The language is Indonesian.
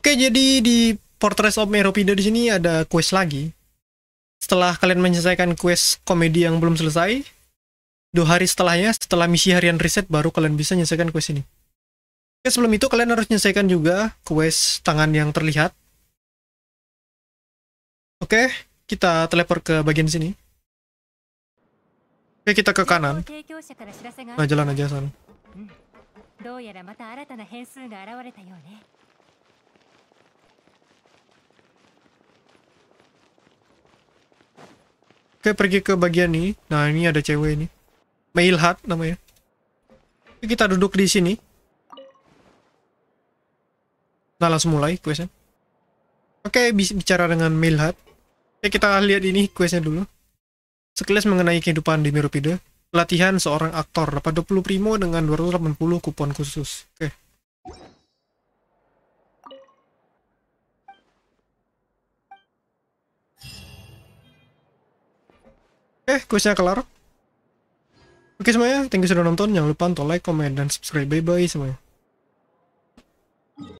Oke, jadi di Fortress of Meropida di sini ada quest lagi. Setelah kalian menyelesaikan quest komedi yang belum selesai, dua hari setelahnya, setelah misi harian reset, baru kalian bisa menyelesaikan quest ini. Oke, sebelum itu kalian harus menyelesaikan juga quest tangan yang terlihat. Oke, kita teleport ke bagian sini. Oke, kita ke kanan. Nah, jalan aja sana. Oke, pergi ke bagian ini. Nah, ini ada cewek ini. Mailhat namanya. Oke, kita duduk di sini. Nah, langsung mulai questnya. Oke, bicara dengan Mailhat. Oke, kita lihat ini questnya dulu. Sekilas mengenai kehidupan di Meropide. Pelatihan seorang aktor dapat 20 primo dengan 280 kupon khusus. Oke. Oke, questnya kelar. Oke semuanya, thank you sudah nonton. Jangan lupa untuk like, comment, dan subscribe. Bye-bye semuanya.